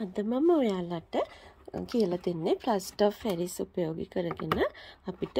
අද මම ඔයාලට කියල දෙන්නේ ප්ලස්ට ෆැරිස් උපයෝගි කරගෙන අපිට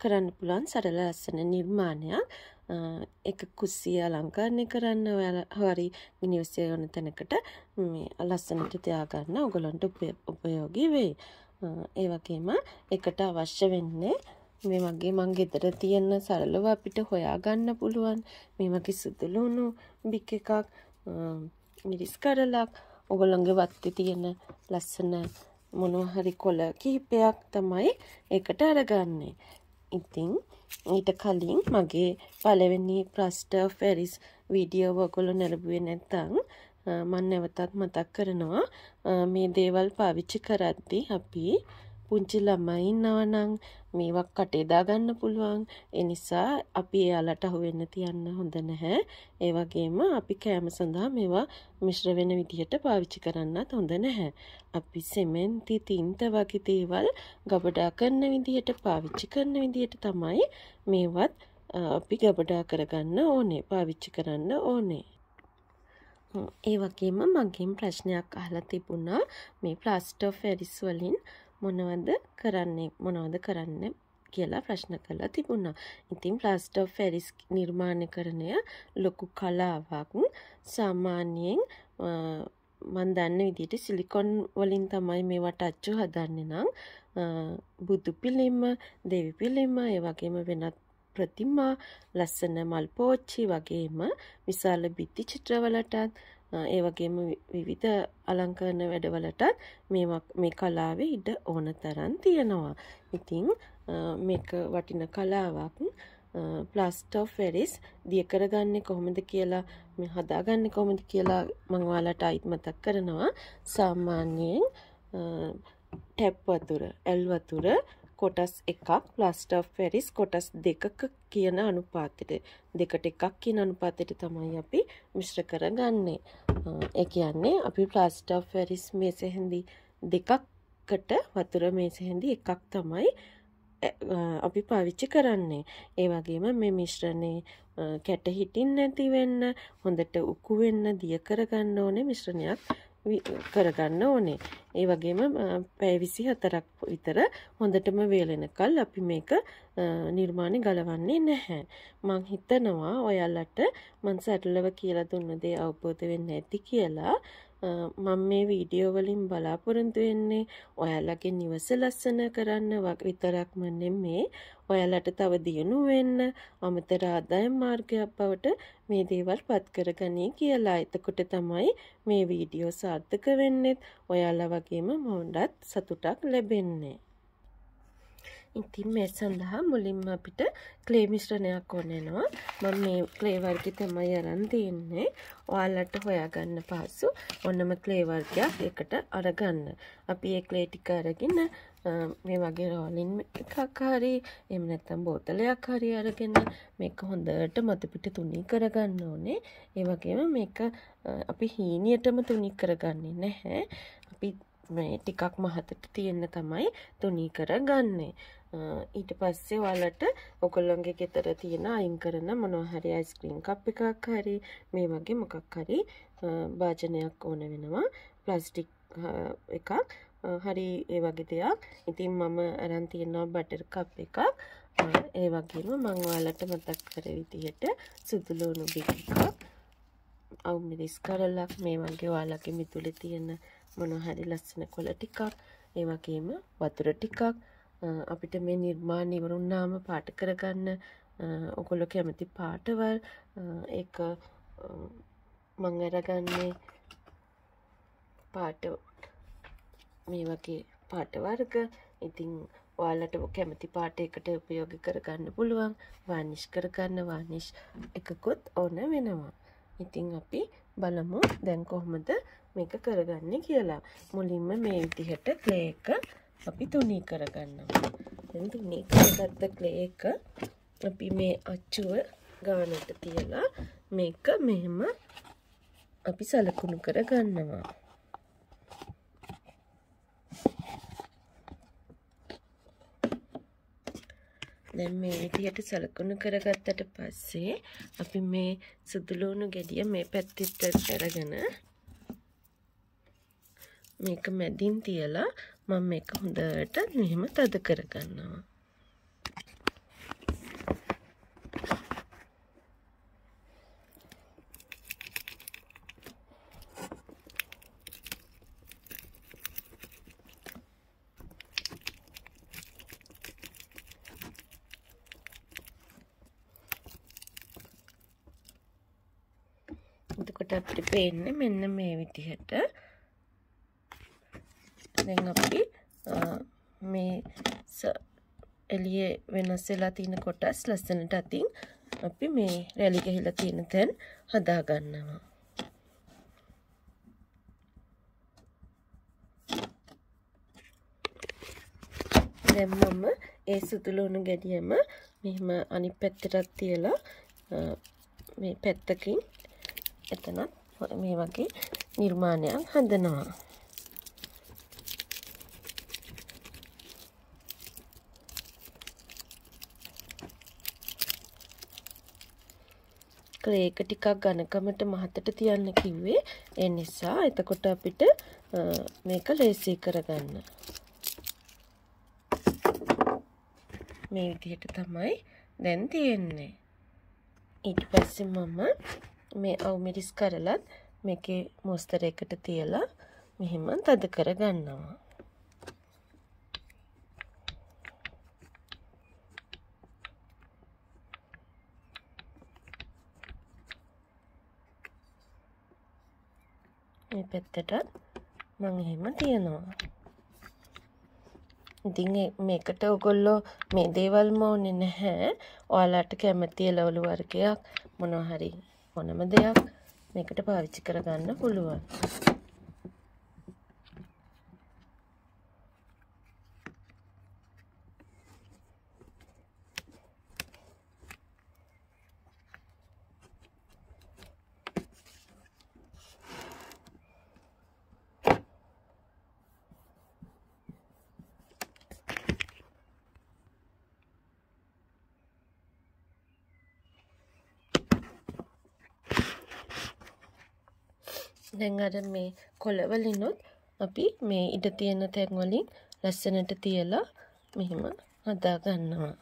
කරන්න පුළුවන් සරල ලස්සන නිර්මාණයක් එක කුස්සිය අලංකාරණය කරන්න ඔයාල හරි නිවසය ගන තැනකට ලස්සනට තියාගන්න ඔගොලොන්ට උපයෝගී වෙයි. ඒ වගේම එකට අවශ්‍ය වෙන්නේ මේ වගේ මං ගෙදර තියෙන සරලව අපිට හොයාගන්න පුළුවන් මේ වගේ සුදුලුණු බික් එකක් මිරිස් කරලක් ඔගොල්ලොන්ගේ වත්තේ තියෙන ලස්සන මොනවහරි කොළ කිහිපයක් තමයි එකට අරගන්නේ. ඉතින් ඊට කලින් මගේ පළවෙනි ප්‍රස්ටර් ෆෙරිස් වීඩියෝ ඔගොල්ලෝ නැරඹුවේ නැත්නම් මම නැවතත් මතක් කරනවා මේ දේවල් පාවිච්චි කරද්දී අපි පුංචි ළමයි ඉන්නවා නම් මේවා කටේ දාගන්න පුළුවන්. ඒ නිසා අපි එයාලට අහු වෙන්න තියන්න හොඳ නැහැ. ඒ වගේම අපි කෑම සඳහා මේවා මිශ්‍ර වෙන විදිහට පාවිච්චි කරන්නත් හොඳ නැහැ. අපි සෙමෙන්ති තින්ත වගේ දේවල් ගබඩා කරන විදිහට පාවිච්චි කරන විදිහට තමයි මේවත් අපි ගබඩා කරගන්න ඕනේ. පාවිච්චි කරන්න ඕනේ. ඒ වගේම මගෙන් ප්‍රශ්නයක් අහලා තිබුණා මේ ප්ලාස්ටර් ෆෙරිස් වලින් මොනවද කරන්නේ මොනවද කරන්න කියලා ප්‍රශ්න කළා තිබුණා. ඉතින් ප්ලාස්ටර් ෆෙරිස් නිර්මාණය කරණය ලොකු කලාවක් සාමාන්‍යයෙන් මන් දන්න විදිහට සිලිකොන් වලින් තමයි මේවට අච්චු හදන්නේ නම් බුදු පිළිම දෙවි පිළිම ඒ වගේම වෙනත් ප්‍රතිමා ලස්සන මල් පෝච්චි වගේම විශාල බිත්ති චිත්‍රවලටත් ඒ වගේම විවිධ අලංකරන වැඩවලටත් මේ කලාවේ ඉඩ ඕන තරන් තියෙනවා. ඉතිං මේක වටින කලාවක් ප්ලස්ටෝ ෆෙරිස් දිය කරගන්නේ කොහොමද කියලා මේ හදාගන්න කොහොමද කියලා මංවාලට අයිත් මතක් කරනවා සාමාන්‍යයෙන් ටැප් වතුර ඇල් වතුර කොටස් එකක් ප්ලාස්ටර් ෆෙරිස් කොටස් දෙකක කියන අනුපාතයට දෙකට එකක් කියන අනුපාතයට තමයි අපි මිශ්‍ර කරගන්නේ. ඒ කියන්නේ අපි ප්ලාස්ටර් ෆෙරිස් මේසෙහිඳි දෙකක්කට වතුර මේසෙහිඳි එකක් තමයි අපි පාවිච්චි කරන්නේ. ඒ වගේම මේ මිශ්‍රණේ කැට හිටින් නැති වෙන්න හොඳට උකු වෙන්න දිය කරගන්න ඕනේ මිශ්‍රණයක් කරගන්න ඕනේ. ඒ වගේම පැය විසි හතරක් විතර හොඳටම වේලෙනකල් අපි මේක නිර්මාණය ගලවන්නේ නැහැ. මං හිතනවා ඔයාලට මං සැටලව කියලා දුන්න දේ අවබෝධ වෙන්න ඇති කියලා මම මේ වීඩියෝ වලින් බලාපොරොන්තු වෙන්නේ ඔයාලගේ නිවස ලස්සන කරන්න විතරක්ම නෙමේ ඔයාලට තව දියුණු වෙන්න අමතර ආදායම් මාර්ගයක් බවට මේ දේවල් පත් කරගනී කියලා. එතකොට තමයි මේ වීඩියෝ සාර්ථක වෙන්නෙත් ඔයාලා වගේම මොණ්ඩත් සතුටක් ලැබෙන්නේ. ඉතින් මේ සඳහා මුලින්ම අපිට ක්ලේ මිශ්‍රණයක් ඕනෙනවා මම මේ ක්ලේ වර්ගය තමයි අරන් තියන්නේ. ඔයාලට හොයාගන්න පහසු ඔන්නම ක්ලේ වර්ගයක් එකට අරගන්න. අපි ඒ ක්ලේ ටික අරගෙන මේ වගේ රෝලින් එකක් හරි එහෙම නැත්නම් බෝතලයක් හරි අරගෙන මේක හොඳට මතු පිට තුනී කරගන්න ඕනේ. ඒ වගේම මේක අපි හීනියටම තුනී කරගන්නේ නැහැ. අපි මේ ටිකක් මහතට තියෙන්න තමයි තුනී කරගන්නේ. ඊට පස්සේ වලට ඔකොල්ලොන්ගේ ගෙතර තියෙන අයින් කරන මොනොහරි අයිස්ක්‍රීම් කප් එකක් හරි මේ වගේ මොකක් හරි භාජනයක් ඕන වෙනවා. ප්ලස්ටික් එකක්. හරි ඒ වගේ දෙයක්. ඉතින් මම අරන් තියෙනවා බටර් කප් එකක්. ඒ වගේම මං ඔයාලට මතක් කර විදිහට සුදුලුණු බික් එකක්. අවුමිරිස් කරලක් මේ වගේ ඔයාලගේ මිතුලේ තියෙන මොනහරි ලස්සන කොළ ටිකක් ඒ වගේම වතුර ටිකක්. අපිට මේ නිර්මාණ ඉවරුන්නාම පාට කරගන්න ඔකොල්ලො කැමති පාටවල් එක මං අරගන්නේ පාට මේ වගේ පාටවර්ග ඉතිං ඔයාලට කැමති පාට එකට උපයෝග කරගන්න පුළුවන් වානිශ් කරගන්න වානිශ් එකකුත් ඕන වෙනවා. ඉතිං අපි බලමු දැන් කොහොමද මේක කරගන්න කියලා. මුලින්ම මේ විදිහට ක්ලේ එක අපි තුනී කරගන්නවා. දැන් තුනී කරගත්ත ක්ලේ එක අපි මේ අච්චුව ගානට තියලා මේක මෙහෙම අපි සලකුණු කරගන්නවා. දැන් මේ විදිහට සලකුණු කරගත්තට පස්සේ අපි මේ සුදුලුණු ගෙඩිය මේ පැත්තෙට අරගෙන මේක මැදින් තියලා මම මේක හොඳට මෙහෙම තද කරගන්නවා. එතකොට අපිට පේන්නේ මෙන්න මේ විදිහට දැන් අපි මේ එළියේ වෙනස් වෙලා තියෙන කොටස් ලස්සනට අතින් අපි මේ රැලි ගහලා තියෙන තැන් හදා ගන්නවා. දැන් මම ඒ සුදු ලුණු ගැඩියම මෙහෙම අනිත් පැත්තටත් තියලා මේ පැත්තකින් එතනත් මේ වගේ නිර්මාණයක් හදනවා. ක්ලේක ටිකක් ඝනකමට මහතට තියන්න කිව්වේ ඒ නිසා එතකොට අපිට මේක ලේසි කරගන්න. මේ විදිහට තමයි දැන් තියෙන්නේ. ඊට පස්සේ මම මේ අවමිරිස් කරලත් මේකේ මොස්තරයකට තියලා මෙහෙම තද කර මේ පැත්තටත් මං එහෙම තියනවා. ඉතින් මේකට ඔගොල්ලෝ මේ දේවල්ම ඕනේ නැහැ. ඔයාලට කැමති එළවලු වර්ගයක් මොනවා හරි මොනම දෙයක් මේකට පාවිච්චි කරගන්න පුළුවන්. දැන් අර මේ කොළවලිනුත් අපි මේ ඉඩ තියෙන තැන් වලින් ලස්සනට තියලා මෙහෙම හදා ගන්නවා.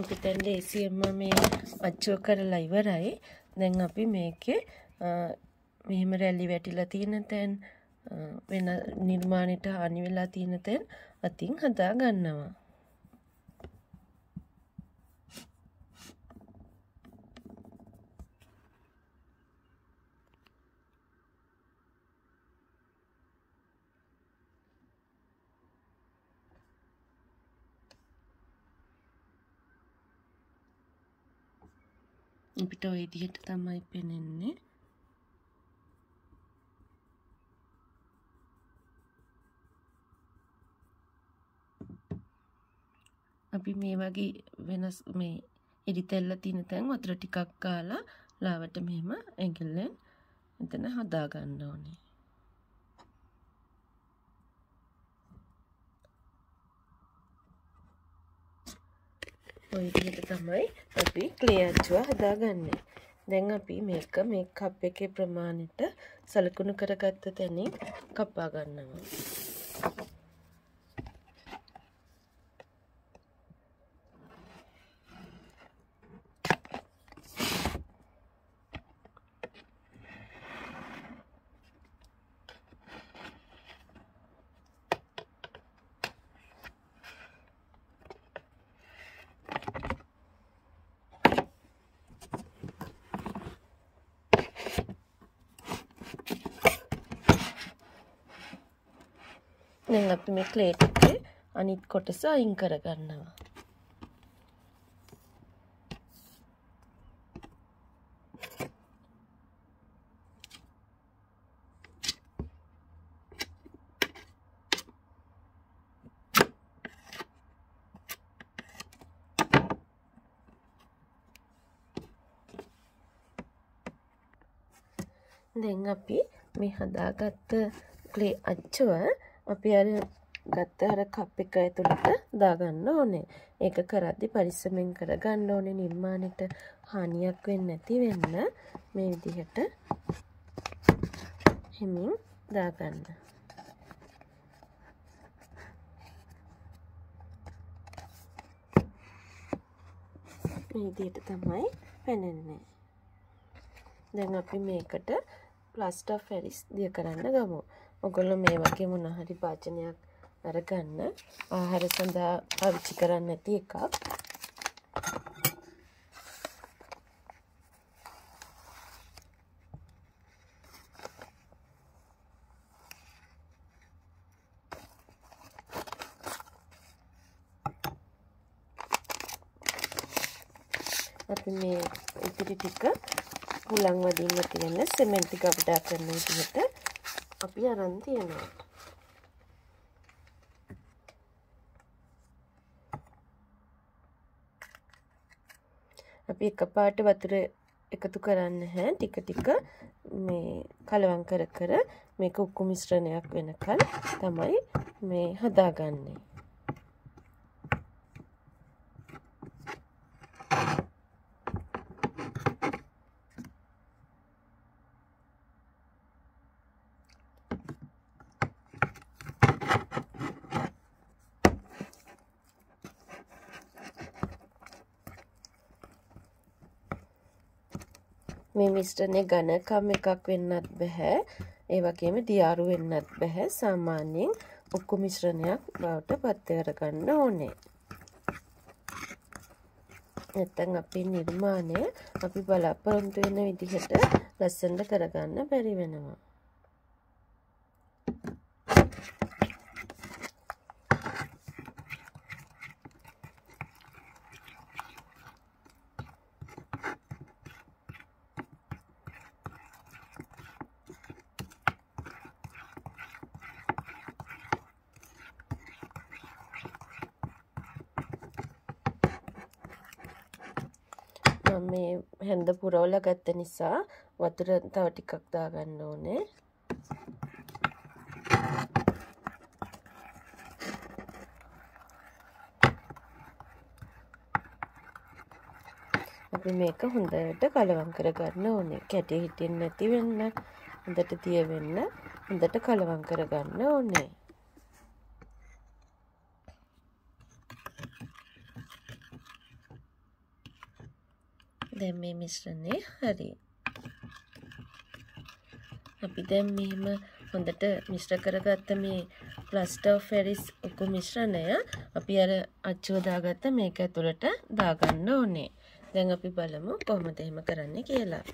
අපි දැන් ලේසියෙන්ම මේ අච්චුව කරලා ඉවරයි. දැන් අපි මේකේ මෙහෙම රැලි වැටිලා තියෙන තැන් වෙන නිර්මාණයට හානි වෙලා තියෙන තැන් අතින් හදා ගන්නවා. අපිට ඔය විදිහට තමයි පෙනෙන්නේ. අපි මේ වගේ වෙනස් මේ ඉරිතෙල්ල තියෙන තැන් වතුර ටිකක් කාලා ලාවට මෙහෙම ඇඟිල්ලෙන් එතන හදා ගන්න ඕනේ. ඔය විදිහට තමයි අපි ක්ලේ අච්චුව හදාගන්නේ. දැන් අපි මේක මේ කප් එකේ ප්‍රමාණයට සලකුණු කරගත්ත තැනින් කපා ගන්නවා. දැන් අපි මේ ප්ලේට් එකේ අනිත් කොටස අයින් කරගන්නවා. දැන් අපි මේ හදාගත්ත ක්ලේ අච්චුව අපි අර ගත්ත අර කප් එක ඇතුළට දාගන්න ඕනේ. ඒක කරද්දි පරිස්සමෙන් කරගන්න ඕනේ නිර්මාණයට හානියක් වෙන්නේ නැති වෙන්න මේ විදිහට හිමින් දාගන්න. මේ විදිහට තමයි පැනෙන්නේ. දැන් අපි මේකට ප්ලාස්ටර් ෆැරිස් දිය කරන්න ගමු. ඔගොල්ලෝ මේ වගේ මොන හරි වාචනයක් අරගන්න ආහාර සඳහා පාවිච්චි කරන්න ඇති එකක්. අපි මේ ඉතිරි ටික හුලං වදින්න තියෙන සෙමෙන්ති ගබඩා කරන විදිහට අපි අරන් තියෙනවා අපි එකපාරට වතුර එකතු කරන්න හැ. ටික ටික මේ කලවම් කර කර මේක උක්කු මිශ්‍රණයක් වෙනකල් තමයි මේ හදාගන්නේ. මේ මිශ්‍රණය ඝනකම් එකක් වෙන්නත් බෑ. ඒ වගේම දියාරු වෙන්නත් බෑ. සාමාන්‍යයෙන් උක්කු මිශ්‍රණයක් බවට පත් කරගන්න ඕනේ. නැත්තම් අපේ නිර්මාණය අපි බලාපොරොත්තු වෙන විදිහට ලස්සනට කරගන්න බැරි වෙනවා. මේ හැන්ද පුරවල ගත්ත නිසා වතුර තව ටිකක් දාගන්න ඕනේ. අපි මේක හොඳට කලවම් කරගන්න ඕනේ. කැටේ හිටින් නැති වෙන්න හොඳට තිය වෙන්න හොඳට කලවම් කරගන්න ඕනේ. දැන් මේ මිශ්‍රණය හරි. අපි දැන් මෙහෙම හොඳට මිශ්‍ර කරගත්ත මේ ප්ලාස්ටර් ෆෙරිස් උකු මිශ්‍රණය අපි අර අච්චුව දාගත්ත මේක ඇතුළට දාගන්න ඕනේ. දැන් අපි බලමු කොහොමද එහෙම කරන්නේ කියලා.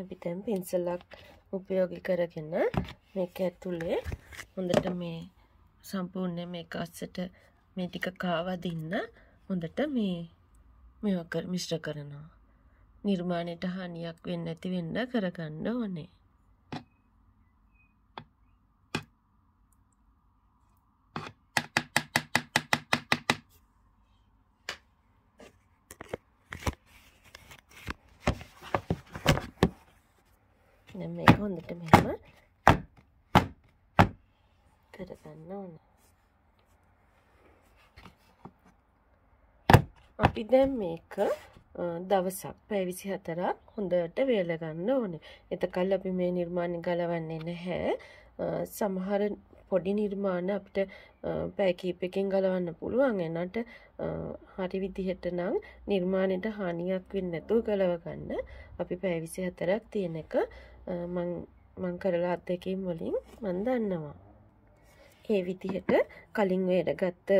දැන් පින්සලක් උපයෝගී කරගෙන මේක ඇතුලේ හොඳට මේ සම්පූර්ණ මේක අස්සට මේ ටික කාවදින්න හොඳට මේ මේවා කර මිශ්‍ර කරනවා. නිර්මාණයට හානියක් වෙන්නේ නැති වෙන්න කරගන්න ඕනේ. දැන් මේක හොඳට මෙහෙම කරගන්න ඕන. අපි දැන් මේක දවසක් පැය 24ක් හොඳට වේල ගන්න ඕනේ. එතකල් අපි මේ නිර්මාණ ගලවන්නේ නැහැ. සමහර පොඩි නිර්මාණ අපිට පැය කීපයකින් ගලවන්න පුළුවන්. එනට හරි විදිහට නම් නිර්මාණයට හානියක් වෙන්නේ නැතුව ගලව ගන්න අපි පැය 24ක් තියෙන එක මං කරලා අත්දැකීම් වලින් මන් දන්නවා. ඒ විදිහට කලින් වේඩගත්ත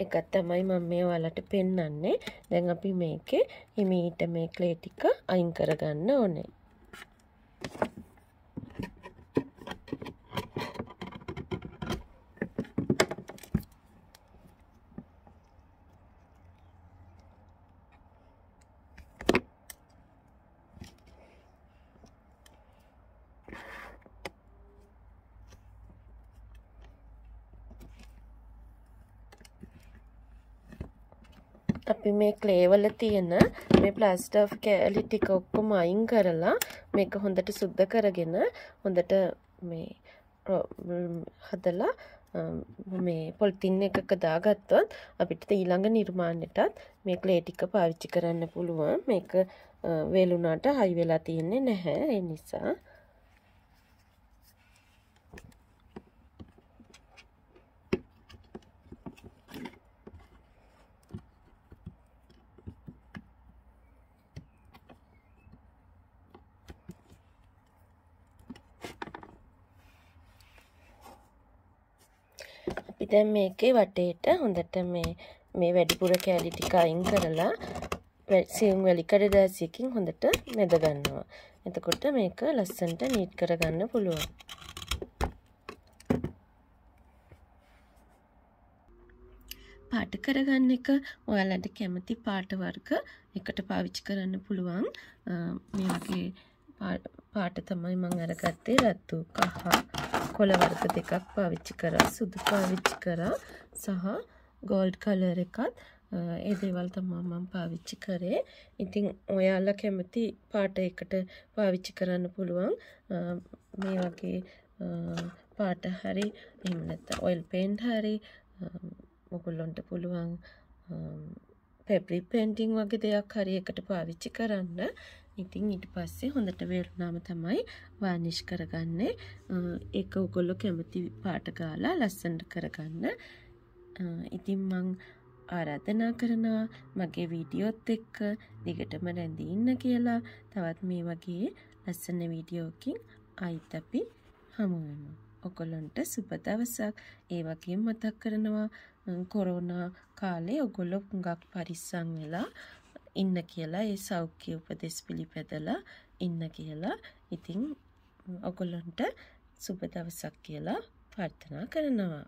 එකත් තමයි මම මේ ඔයාලට පෙන්වන්නේ. දැන් අපි මේකේ හිමීට මේ ක්ලේ ටික අයින් කරගන්න ඕනේ. අපි මේ ක්ලේවල තියෙන මේ ප්ලාස්ටර් කෑලි ටික ඔක්කොම අයින් කරලා මේක හොඳට සුද්ධ කරගෙන හොඳට මේ හදලා මේ පොල්තින්න එකක දාගත්තොත් අපිට ඊළඟ නිර්මාණයටත් මේ ක්ලේ ටික පාවිච්චි කරන්න පුළුවන්. මේක වේලුනාට හයි වෙලා තියෙන්නේ නැහැ. ඒ නිසා අපි දැන් මේකේ වටේට හොඳට මේ මේ වැඩිපුර කෑලි ටික අයින් කරලා සියුම් වැලිකඩ දෑසියකින් හොඳට මැද ගන්නවා. එතකොට මේක ලස්සනට නීට් කරගන්න පුළුවන්. පාට කරගන්න එක ඔයාලට කැමති පාට වර්ග එකට පාවිච්චි කරන්න පුළුවන්. මේ වගේ පාට තමයි මං අරගත්තේ රත්තු කහ කොළ වර්ග දෙකක් පාවිච්චි කරා සුදු පාවිච්චි කරා සහ ගෝල්ඩ් කලර් එකත් ඒ දේවල් තමා මම පාවිච්චි කරේ. ඉතින් ඔයාලා කැමති පාට එකට පාවිච්චි කරන්න පුළුවන්. මේ වගේ පාට හරි එහෙම නැත්නම් ඔයිල් පේන්ට් හරි ඔගොල්ලොන්ට පුළුවන් පැබ්‍රික් පේන්ටිං වගේ දෙයක් හරි එකට පාවිච්චි කරන්න. ඉතින් ඊට පස්සේ හොඳට වේරුනාම තමයි වානිෂ් කරගන්නේ. ඒක ඔයගොල්ලෝ කැමති පාට ගාලා ලස්සනට කරගන්න. ඉතින් මං ආරාධනා කරනවා මගේ වීඩියෝත් එක්ක දිගටම රැඳී ඉන්න කියලා. තවත් මේ වගේ ලස්සන වීඩියෝකින් ආයිත් අපි හමු වෙමු. ඔගොල්ලන්ට සුබ දවසක්. ඒ වගේම මතක් කරනවා කොරෝනා කාලේ ඔගොල්ලෝ හුඟක් පරිස්සම් වෙලා ඉන්න කියලා ඒ සෞඛ්‍ය උපදෙස් පිළිපැදලා ඉන්න කියලා. ඉතින් ඔගොල්ලන්ට සුබ දවසක් කියලා ප්‍රාර්ථනා කරනවා.